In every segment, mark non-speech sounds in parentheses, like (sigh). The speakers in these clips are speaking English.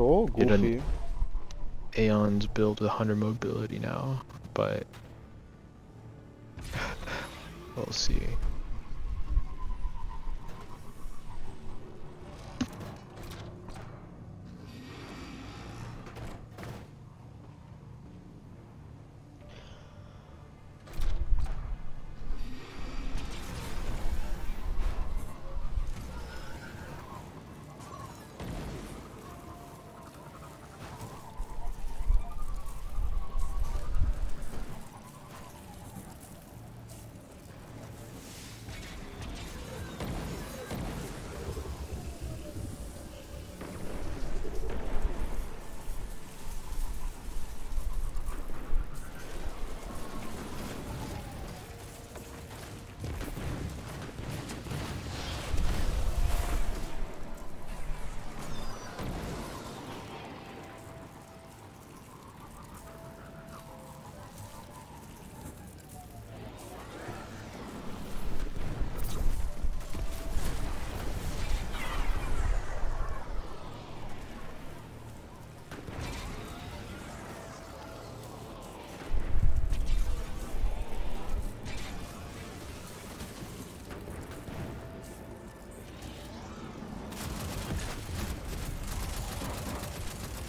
So goofy. Aeon's build with 100 mobility now, but (laughs) we'll see.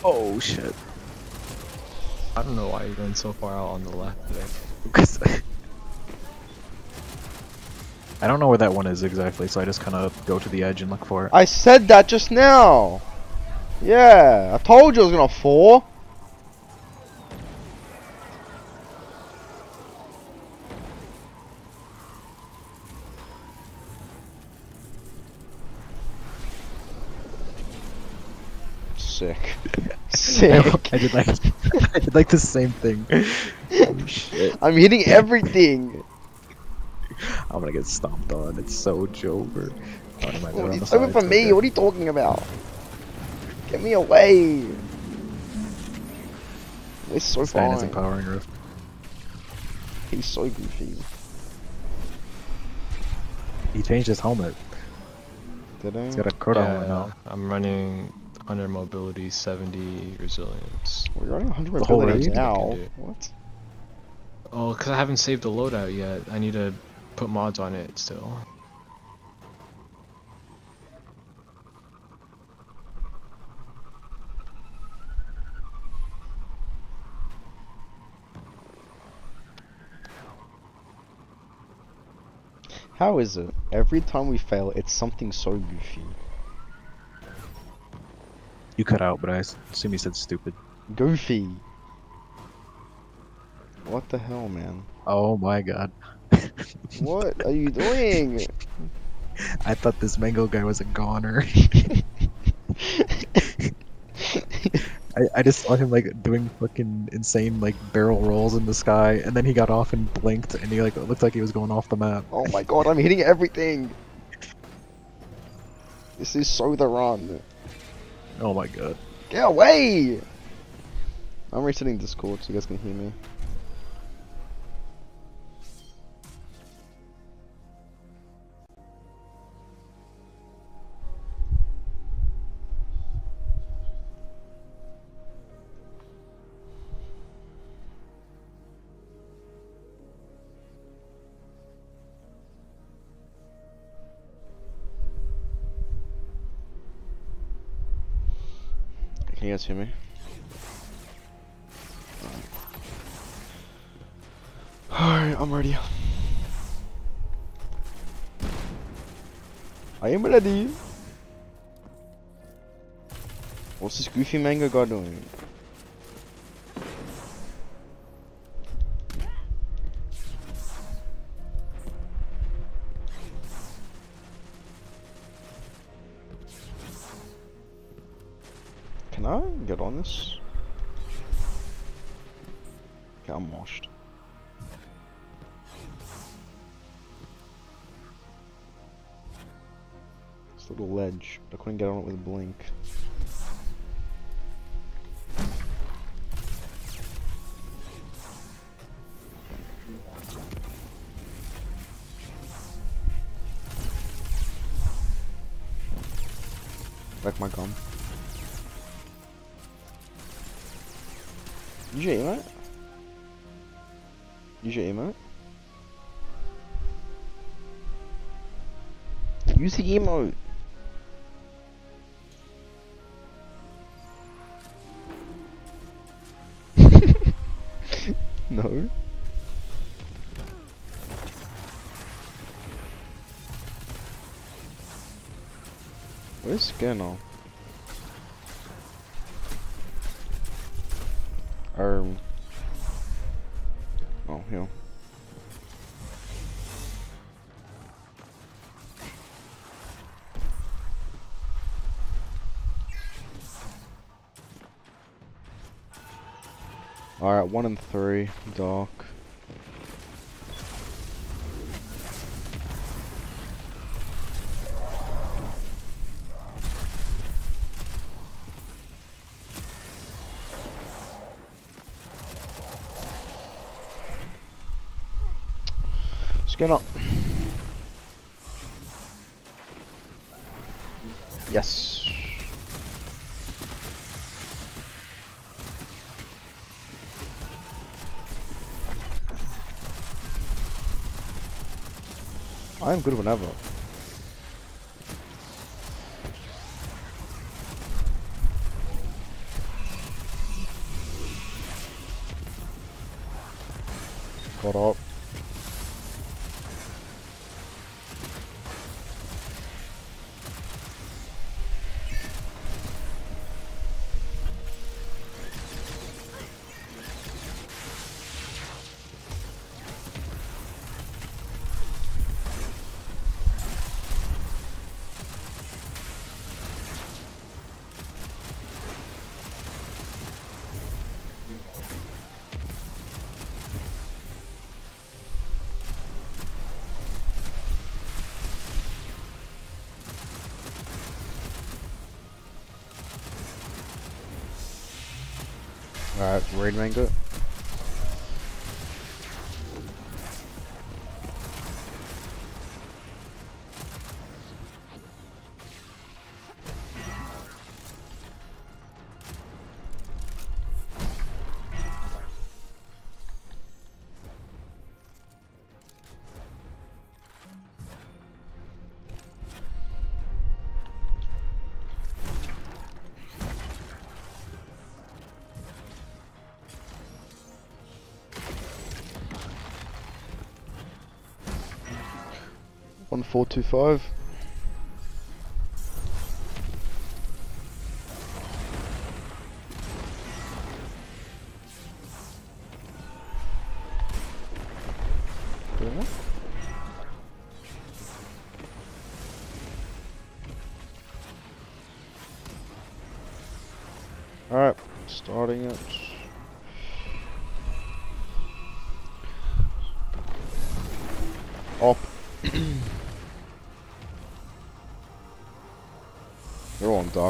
Oh shit. I don't know why you're going so far out on the left there. Because (laughs) I don't know where that one is exactly, so I just kind of go to the edge and look for it. I said that just now. Yeah, I told you I was gonna fall. Sick. Sick. (laughs) I did like (laughs) I did like the same thing. Oh shit. I'm hitting everything. I'm gonna get stomped on. It's so Jover. Oh, never mind, they're on the It's over for me. okay. What are you talking about? Get me away. It's so This man is fine. empowering Rift. He's so goofy. He changed his helmet. Did I? He's got a Crota helmet Yeah, now. I'm running 100 mobility, 70 resilience. We're running 100 The mobility raid? now. What? Oh, because I haven't saved the loadout yet. I need to put mods on it still. How is it? Every time we fail, it's something so goofy. You cut out, but I assume you said stupid. Goofy. What the hell, man? Oh my god. (laughs) What are you doing? I thought this mango guy was a goner. (laughs) I, I just saw him like doing fucking insane like barrel rolls in the sky, and then he got off and blinked, and he like looked like he was going off the map. oh my god, I'm hitting everything. This is so the run. Oh my god. Get away! I'm resetting Discord so you guys can hear me. Can you guys hear me? Alright, I'm ready. I am ready. What's this goofy mango guy doing? waar ik maar kan. je emote. Use the emote. Where's Skinner? Um. Oh, yeah. Alright, one and three, dark. Skin up. Yes. I am good whenever. Got up. Raid mango. One four two five.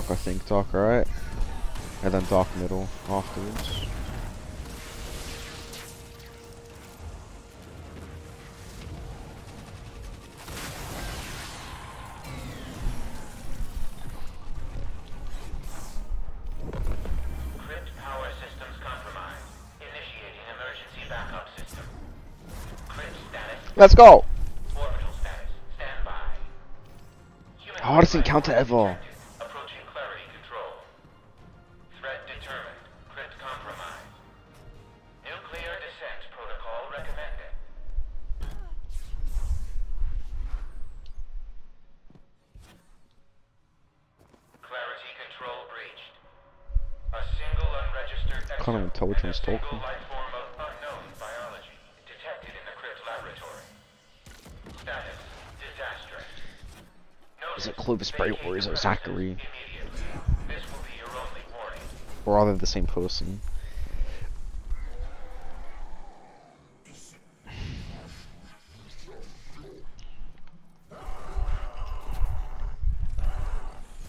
Dark, I think. Dark right. And then dark middle afterwards. Crypt power systems compromised. Initiating emergency backup system. Compromised. Nuclear descent protocol recommended. Clarity control breached. A single unregistered Can't even tell which exo one's and a talking. single life form of unknown biology detected in the crypt laboratory. Status disastrous. Is it Clovis Bray or is it Zachary? premises immediately. This will be your only warning. Or are they the same person?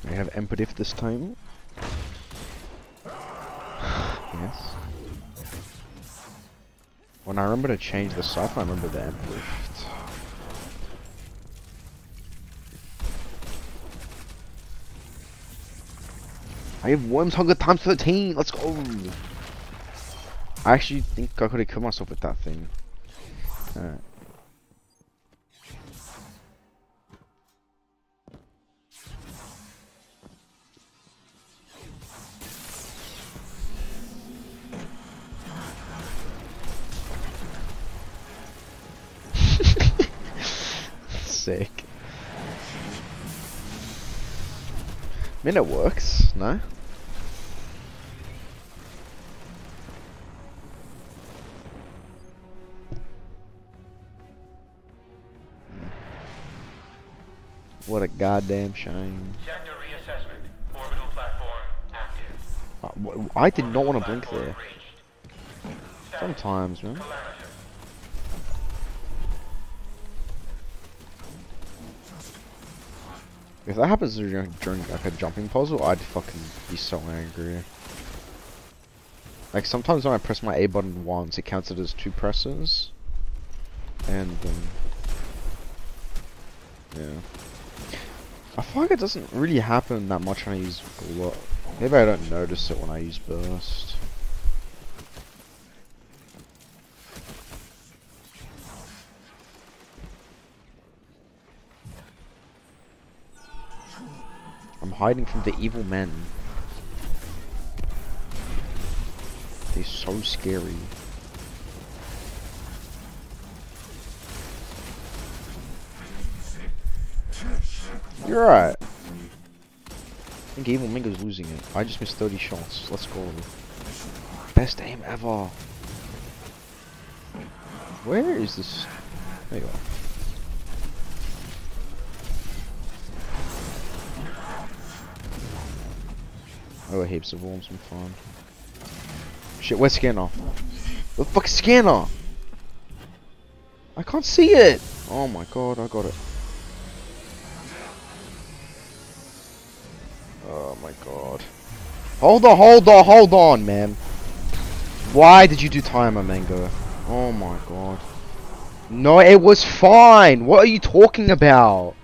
I have for this time. (sighs) yes. When I remember to change the stuff, I remember the Emplift. I have Worms Hunger times 13, let's go! I actually think I could have killed myself with that thing. Alright. (laughs) Sick. I mean, it works, no? What a goddamn shame. Sector. Orbital platform active. Uh, I did not want to blink there. Sometimes, man. If that happens during, during like a jumping puzzle, I'd fucking be so angry. Like sometimes when I press my A button once, it counts it as two presses. And um, yeah, I feel like it doesn't really happen that much when I use Maybe I don't notice it when I use burst. Hiding from the evil men. They're so scary. You're right. I think Evil Mingo's losing it. I just missed 30 shots. Let's go. Best aim ever. Where is this? There you are. Oh, heaps of worms and fun. Shit, where's Scanner? The fuck Scanner? I can't see it! Oh my god, I got it. Oh my god. Hold on, hold on, hold on, man. Why did you do timer, Mango? Oh my god. No, it was fine! What are you talking about?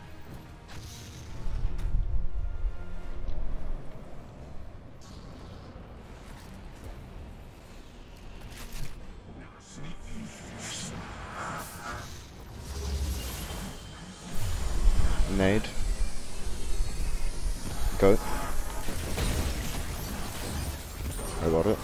Nade. Go. I got it.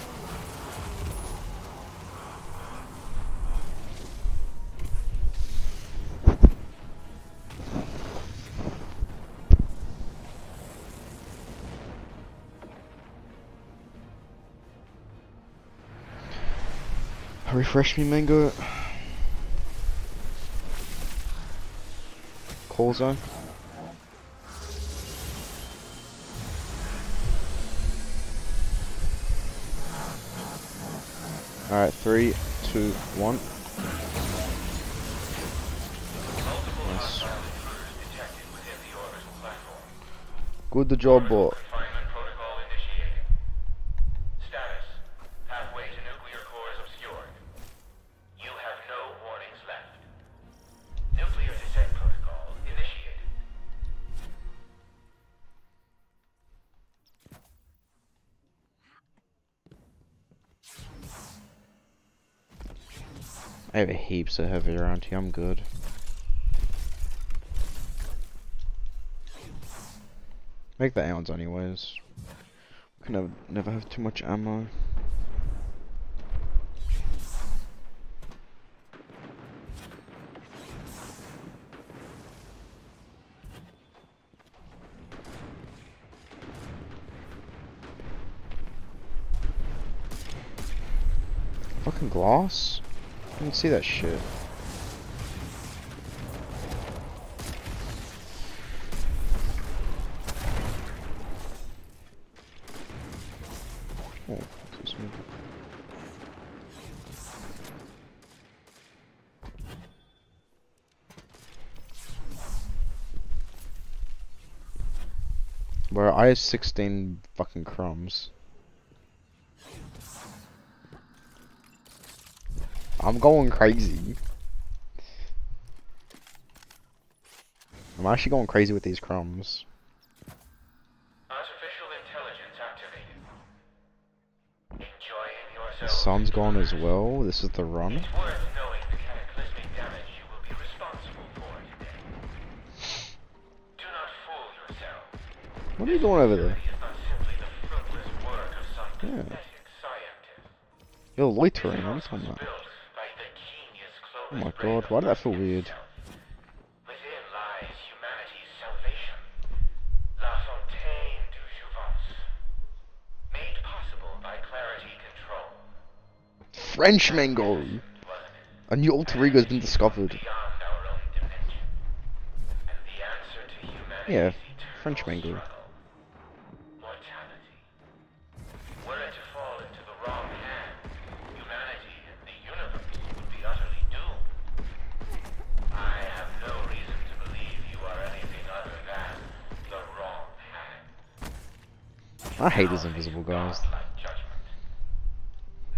Refresh me, Mango. Call zone. Three, two, one. Nice. outbound intruders detected within the orbital platform. Good the job, Orbital heaps of heavy around here, I'm good. Make the aeons anyways. We can never have too much ammo. Fucking gloss? Didn't see that shit. Oh. Where I have 16 fucking crumbs. I'm going crazy. I'm actually going crazy with these crumbs. Artificial intelligence activated. Enjoying The gun's gone as well. This is the run. It's worth knowing the cataclysmic damage you will be responsible for today. Do not fool yourself. What are you doing over there? It is not simply the fruitless work of some Yeah. You're loitering. You talking about? Built by the genius Clovis Oh my god, why did that feel weird? himself. Within lies humanity's salvation. La Fontaine du Jouvence. Made possible by Clarity Control. French mango! A new alter ego has been discovered. Beyond our own dimension. And the answer to humanity's Yeah, French mango. I hate these invisible guys. Godlike judgment.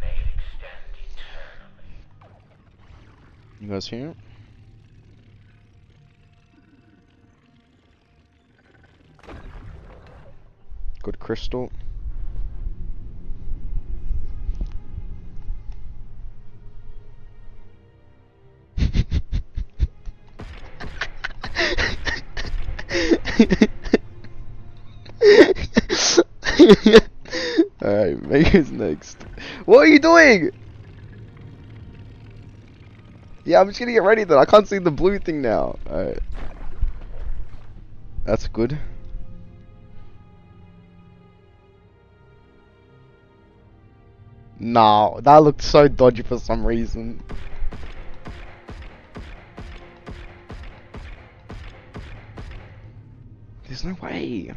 May it extend eternally. You guys hear it? Good crystal. (laughs) (laughs) Alright, Mega's next. What are you doing? Yeah, I'm just gonna get ready then. I can't see the blue thing now. Alright. That's good. Nah, that looked so dodgy for some reason. There's no way.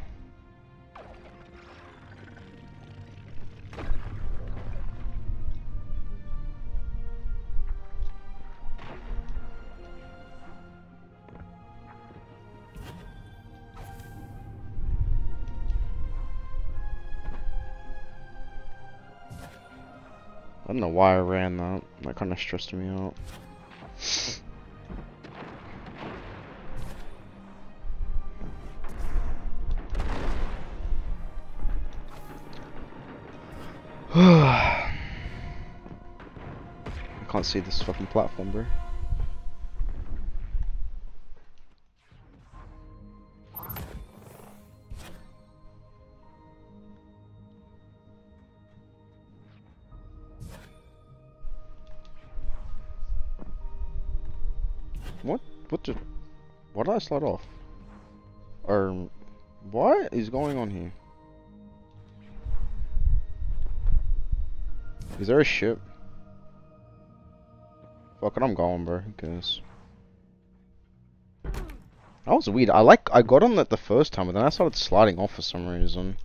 Don't know why I ran that. That kind of stressed me out. (sighs) I can't see this fucking platform, bro. I slide off? Or what is going on here? Is there a ship? Fuck it, I'm going, bro. Who cares? That was weird. I like I got on that the first time, but then I started sliding off for some reason.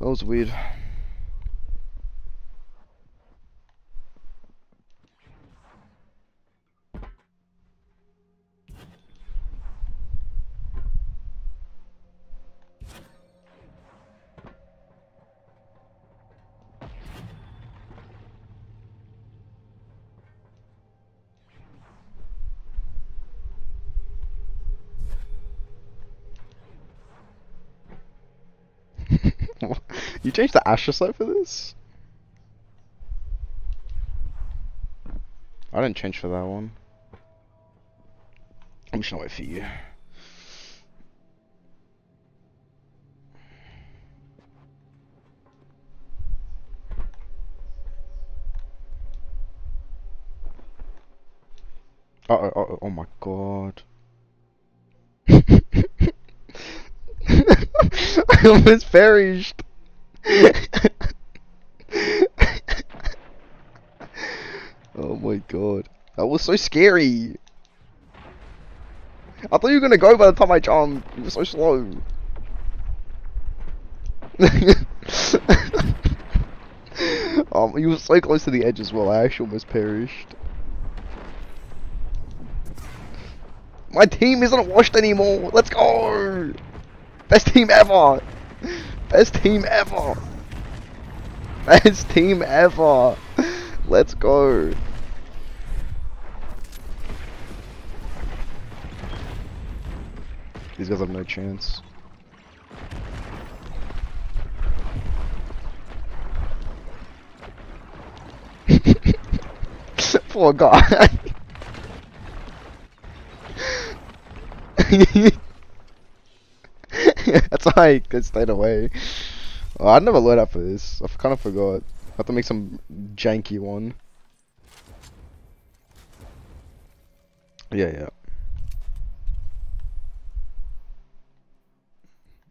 That was weird. You changed the astrocyte for this? I didn't change for that one. I'm just gonna wait for you. Uh oh, uh oh, oh my god. (laughs) I almost perished. Oh my god. That was so scary. I thought you were gonna go by the time I jumped. You were so slow. (laughs) um, you were so close to the edge as well. I actually almost perished. My team isn't washed anymore. Let's go. Best team ever. Best team ever. Best team ever. Let's go. These guys have no chance. (laughs) Poor guy. (laughs) (laughs) That's why I stayed away. Oh, I never learned up for this. I kind of forgot. I have to make some janky one. Yeah, yeah.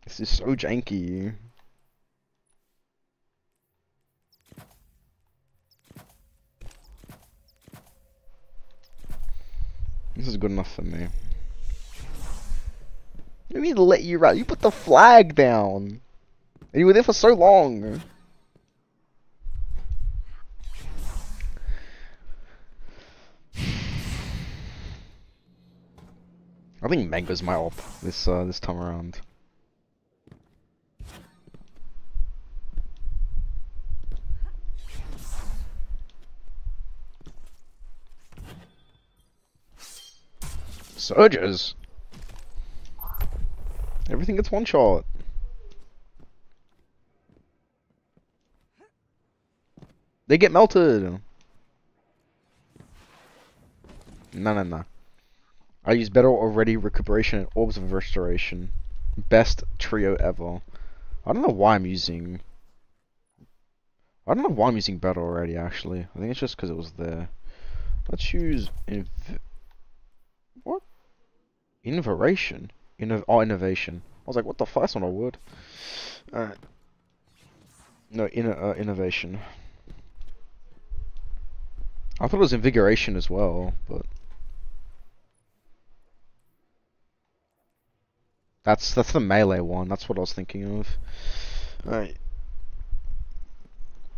This is so janky. This is good enough for me. I to let you run. You put the flag down. And you were there for so long. (sighs) I think Mango's my op this uh, this time around. Surges. Everything gets one shot. They get melted. No, no, no. I use better already recuperation and orbs of restoration. Best trio ever. I don't know why I'm using. I don't know why I'm using better already. Actually, I think it's just because it was there. Let's use inv what? Innovation. Inno oh, innovation. I was like, what the fuck? That's not a word. Alright. No, in uh, innovation. I thought it was invigoration as well, but that's that's the melee one. That's what I was thinking of. Alright.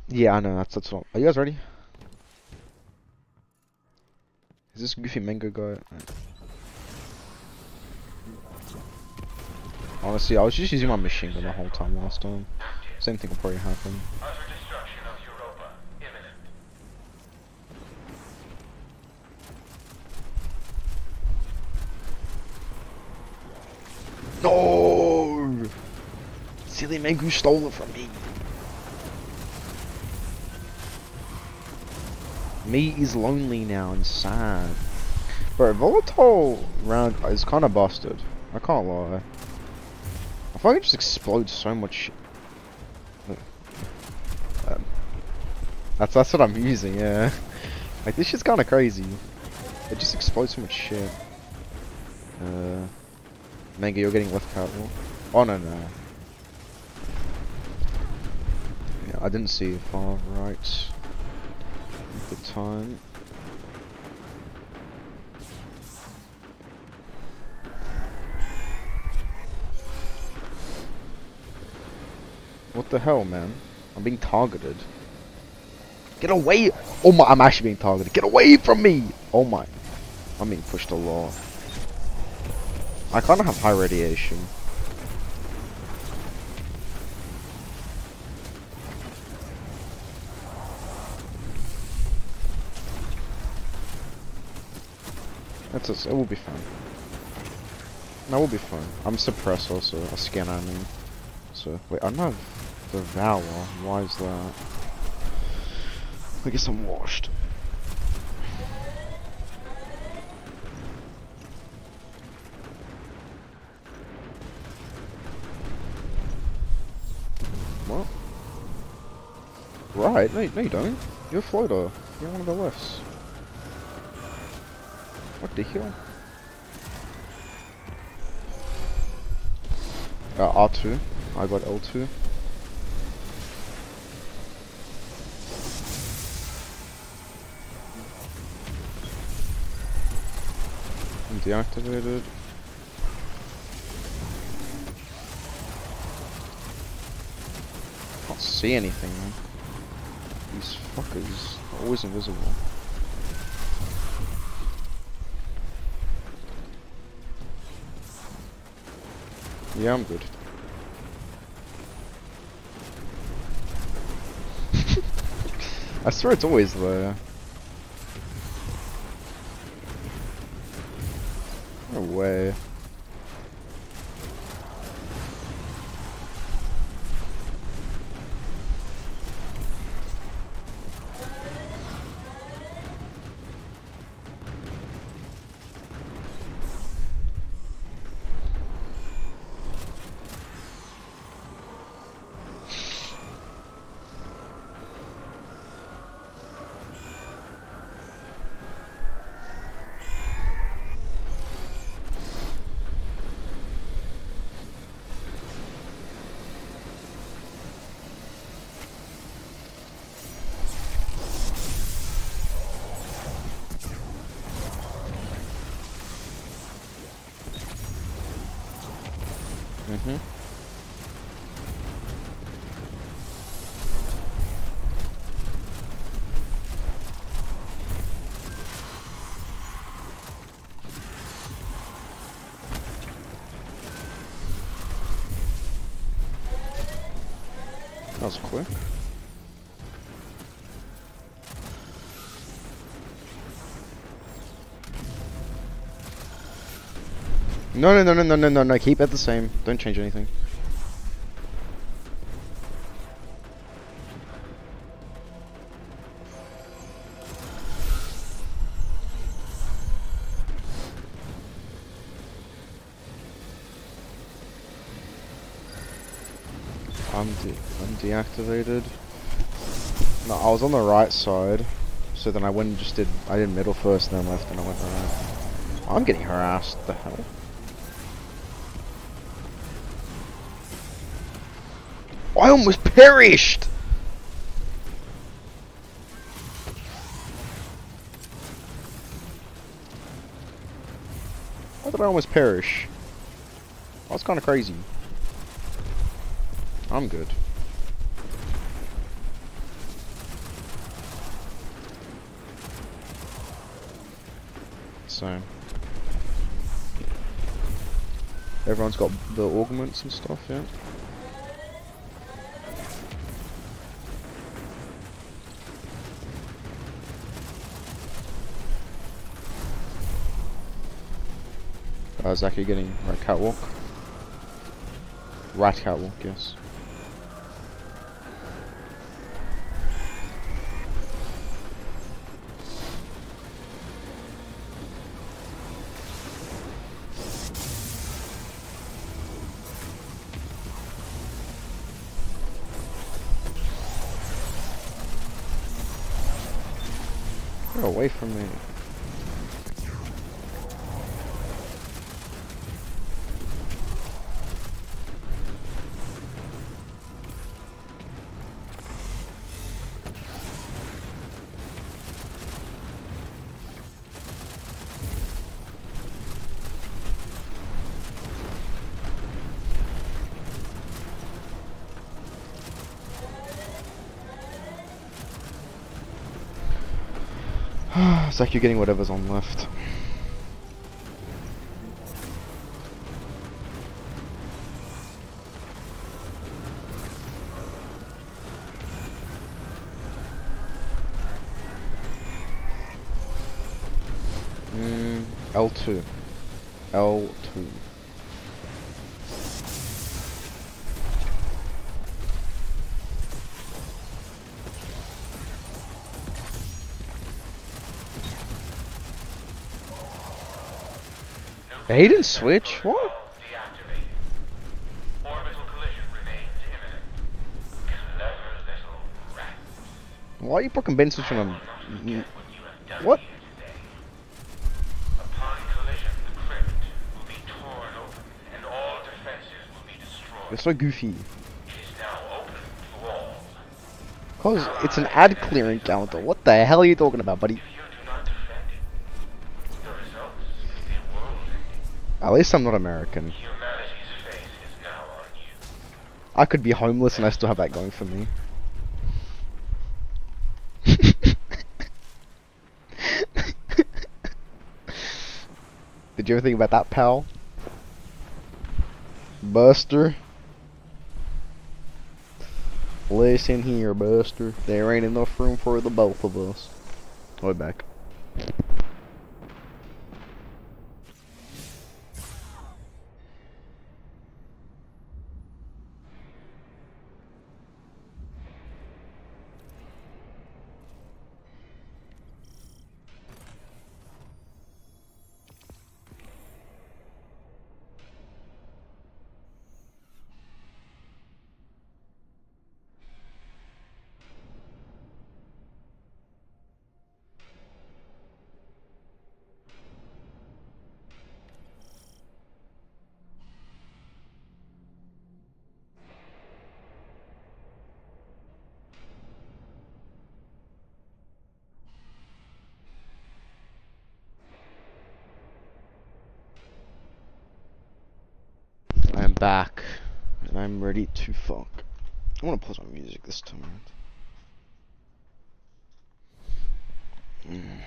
Yeah, I know. That's that's all. Are you guys ready? Is this goofy mango guy? Honestly, I was just using my machine gun the whole time last time. Same thing will probably happen. No! Silly Mangu stole it from me. Me is lonely now and sad. Bro, volatile round is kind of busted. I can't lie. I feel like it just explode so much. Um, that's that's what I'm using. Yeah. (laughs) Like this shit's kind of crazy. It just explodes so much shit. Uh. Manga, you're getting left catwalk. Oh no no. Yeah, I didn't see far right. at the time. The hell, man? I'm being targeted. Get away! Oh my, I'm actually being targeted. Get away from me! Oh my. I'm being pushed a lot. I kind of have high radiation. That's it. It will be fine. That will be fine. I'm suppressed also. A scan I mean. So wait, I'm not devour. Why is that? I guess I'm washed. What? Right, no, no you don't. You're a floater. You're one of the lefts. What the hell? Uh, R2. I got L2. Deactivated. Can't see anything, man. These fuckers are always invisible. Yeah, I'm good. (laughs) I swear it's always there. Way. Mm-hmm. That was quick. No, no, no, no, no, no, no, no. Keep it the same. Don't change anything. I'm de I'm deactivated. No, I was on the right side, so then I went and just did I did middle first, then left, and I went right. I'm getting harassed. The hell? I almost perished! Why did I almost perish? That's kind of crazy. I'm good. So. Everyone's got the augments and stuff, yeah? Uh, you getting right catwalk? Right catwalk, yes. Get away from me. It's like you're getting whatever's on left. Mm, L2. L2. He didn't switch? What? Why are you fucking Ben switching on? What. You're so goofy. Cause it's an ad clearing counter. What the hell are you talking about, buddy? At least I'm not American. I could be homeless and I still have that going for me. (laughs) Did you ever think about that, pal? Buster? Listen here, Buster. There ain't enough room for the both of us. Way back. Back, and I'm ready to fuck. I want to pause my music this time. Mm.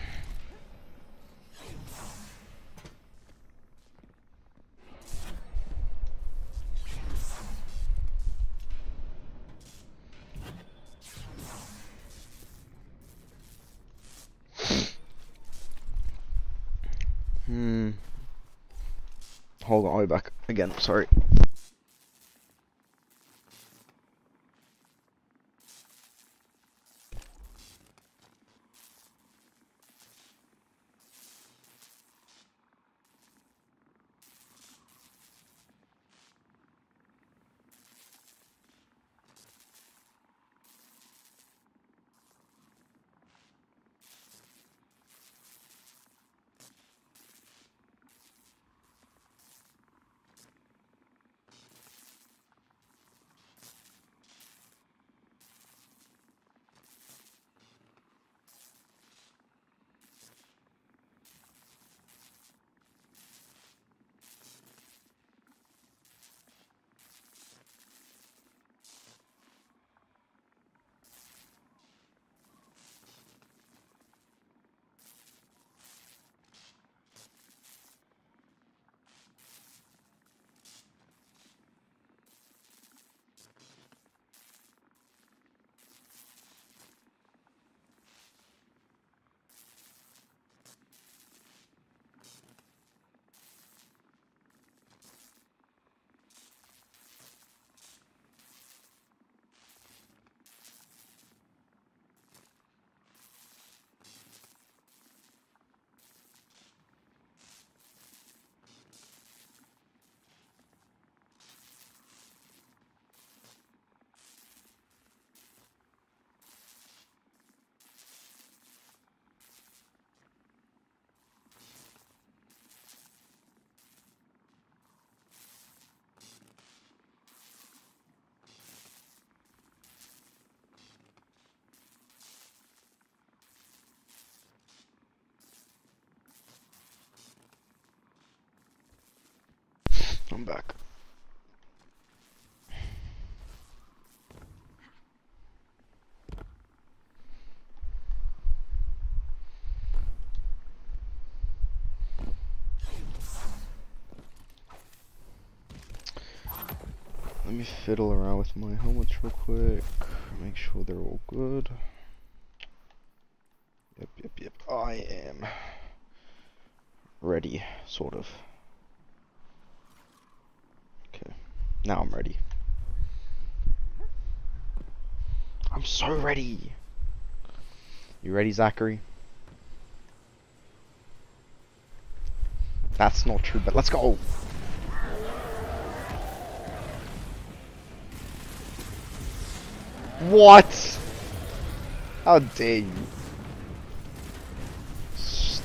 Hmm. Hold on, I'll be back again. Sorry. I'm back. Let me fiddle around with my helmets real quick. Make sure they're all good. Yep, yep, yep. I am ready, sort of. Okay, now I'm ready. I'm so ready. You ready, Zachary? That's not true, but let's go. What? How dare you?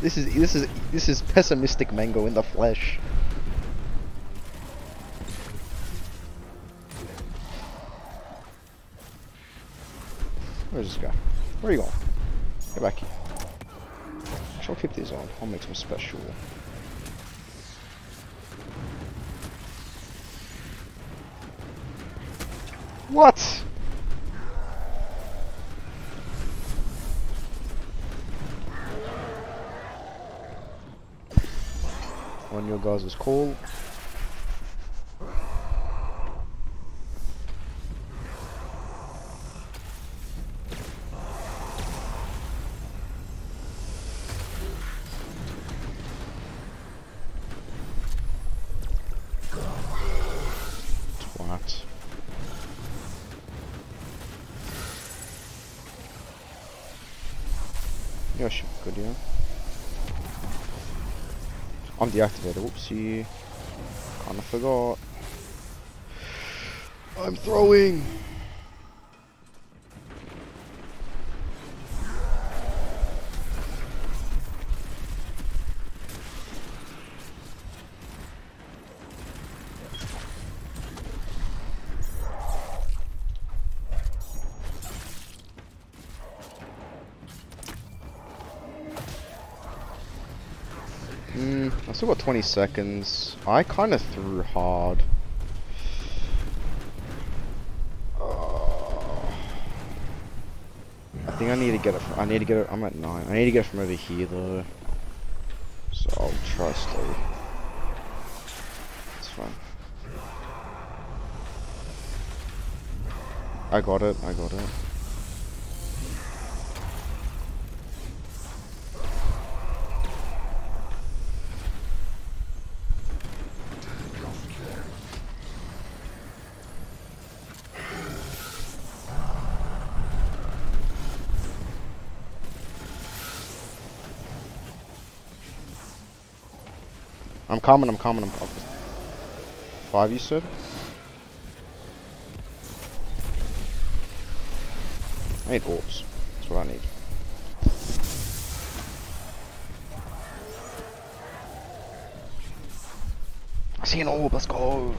This is this is this is pessimistic mango in the flesh. Where's this guy? Where are you going? Get back here. I'll keep these on. I'll make some special. What? On your guys' call. I'm deactivated, whoopsie. Kinda forgot. I'm throwing! still got 20 seconds. I kind of threw hard. Uh, I think I need to get it. From, I need to get it. I'm at nine. I need to get it from over here though. So I'll try stay. It's fine. I got it. I got it. Coming, I'm coming, I'm coming. Five, you said? I need orbs. That's what I need. I see an orb, let's go!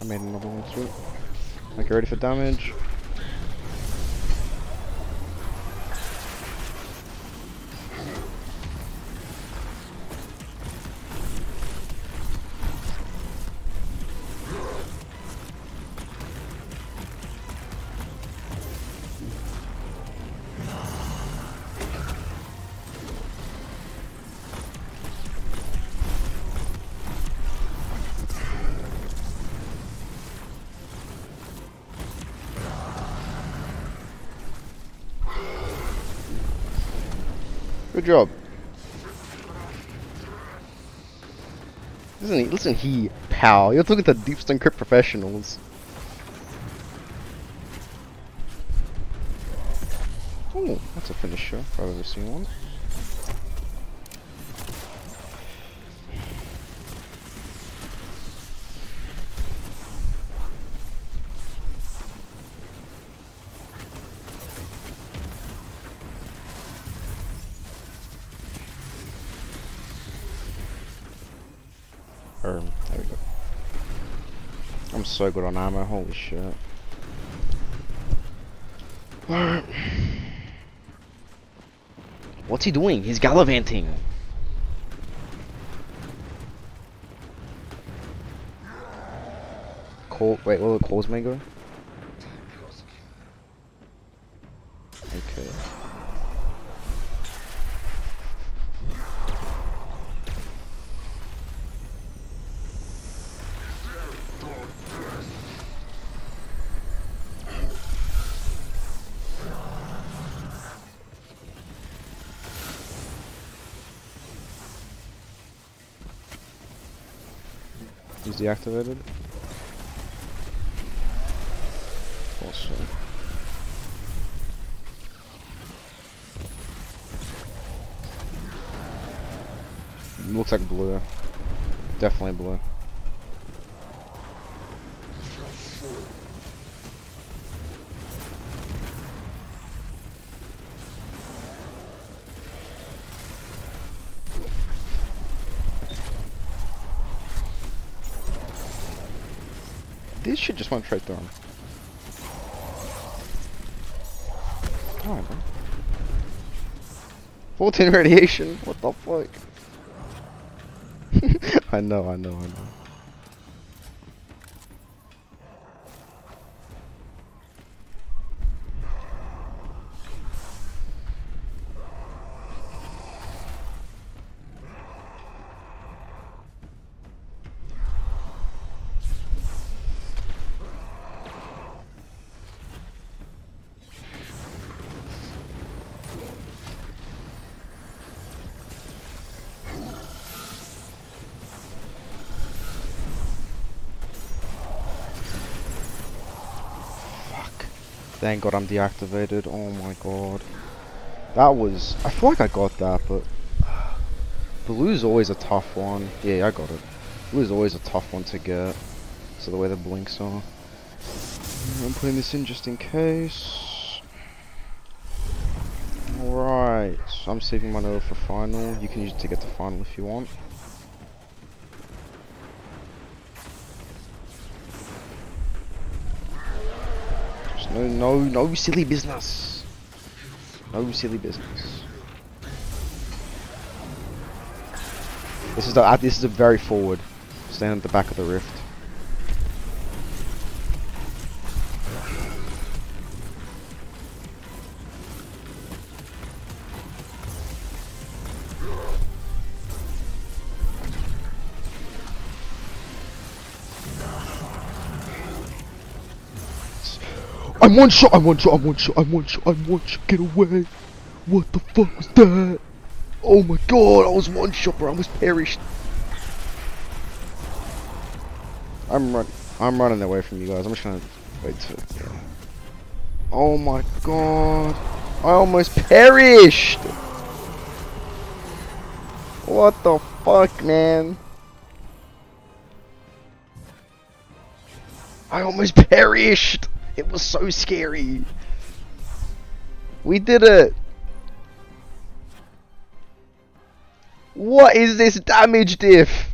I made another one through. Like, ready for damage? Good job. Listen, listen here, pal. You're talking to Deepstone Crypt professionals. Oh, that's a finisher. I've ever seen one. There we go. I'm so good on ammo, holy shit. Alright. What's he doing? He's gallivanting. Call, wait, what the calls may go? Okay. Deactivated. Awesome. Looks like blue. Definitely blue. This shit just went straight through him. On, bro. 14 radiation? What the fuck? (laughs) I know, I know, I know. Thank god I'm deactivated. Oh my god. That was... I feel like I got that, but... Blue's always a tough one. Yeah, I got it. Blue's always a tough one to get. So the way the blinks are. I'm putting this in just in case. Alright. So I'm saving my note for final. You can use it to get to final if you want. No, no, no silly business. No silly business. This is the uh, this is a very forward. Stand at the back of the rift. I'm one shot, I'm one shot, I'm one shot, I'm one shot, I'm one shot, get away. What the fuck was that? Oh my god, I was one shot, bro, I almost perished. I'm run I'm running away from you guys, I'm just gonna wait to. Oh my god. I almost perished! What the fuck, man? I almost perished! It was so scary. We did it. What is this damage diff?